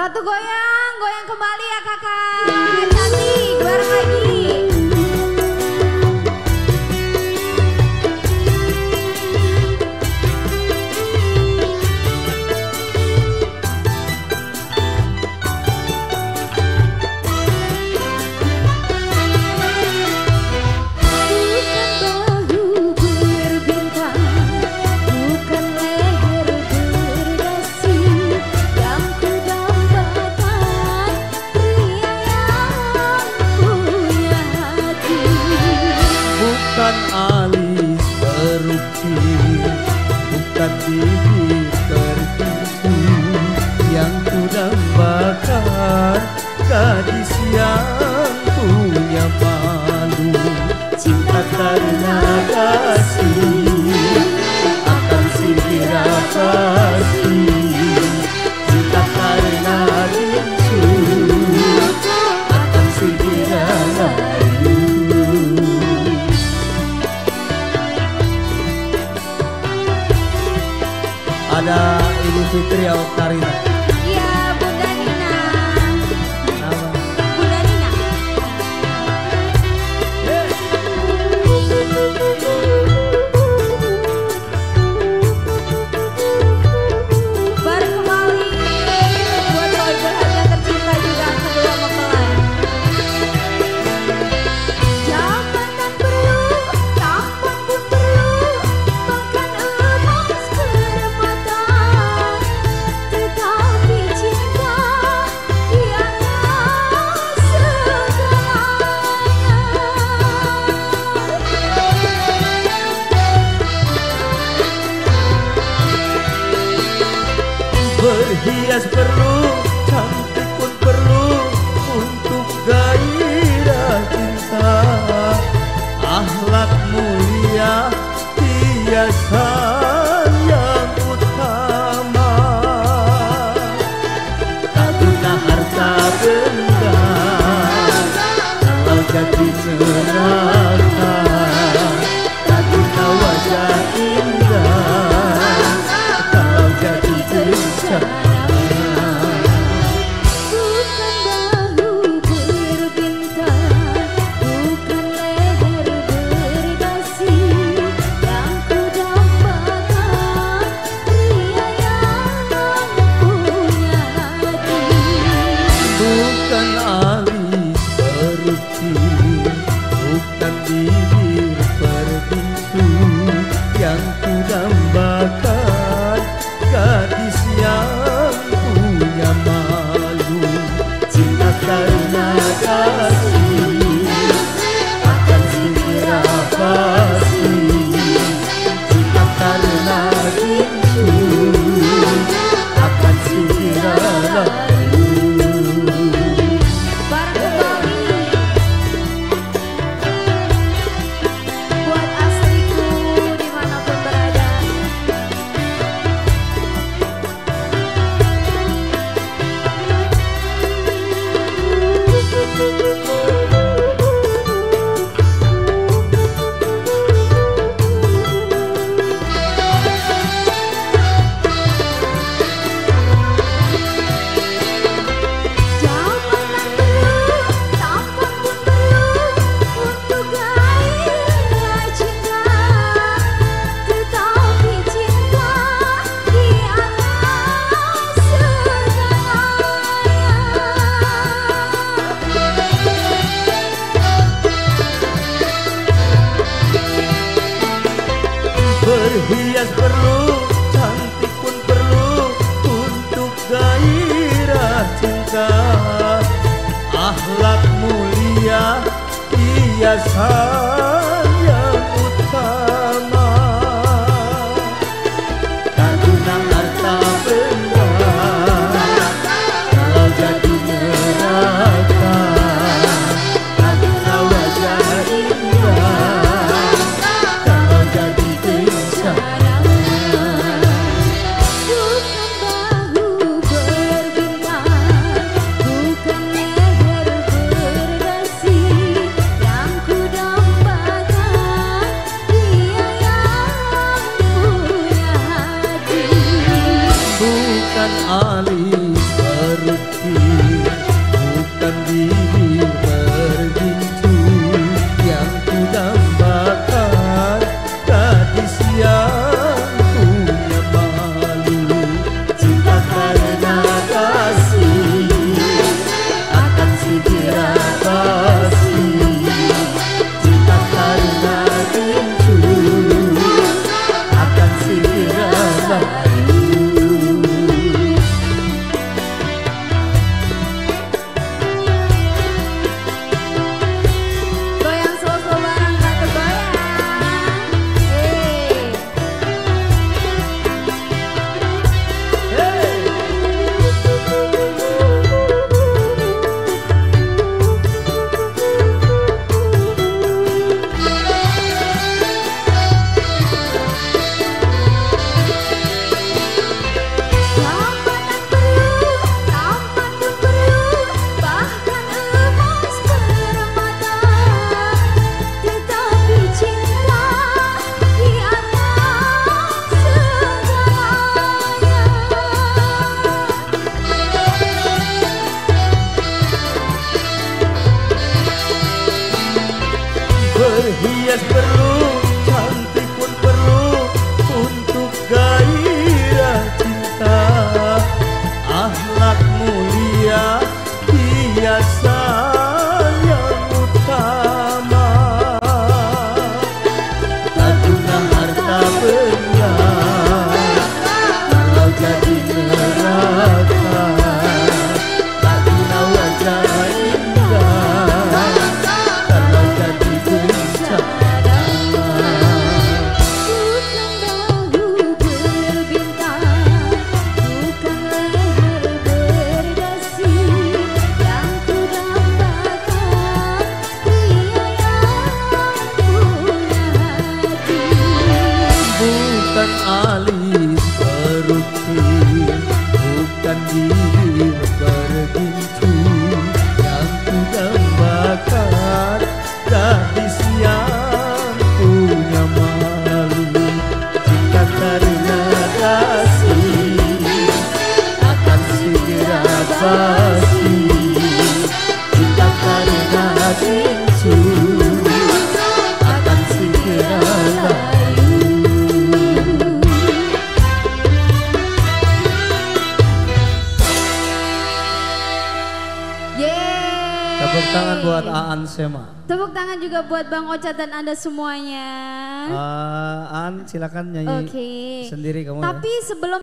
Ratu goyang, goyang kembali ya kakak. Cantik, bareng lagi. menggambarkan gadis yang punya malu. Cinta karena vida akhlak mulia ia sah Ali Tepuk tangan buat Aan Sema. Tepuk tangan juga buat Bang Ocat dan Anda semuanya. Uh, Aan silakan nyanyi Oke. sendiri kamu ya. Tapi sebelum